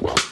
Well.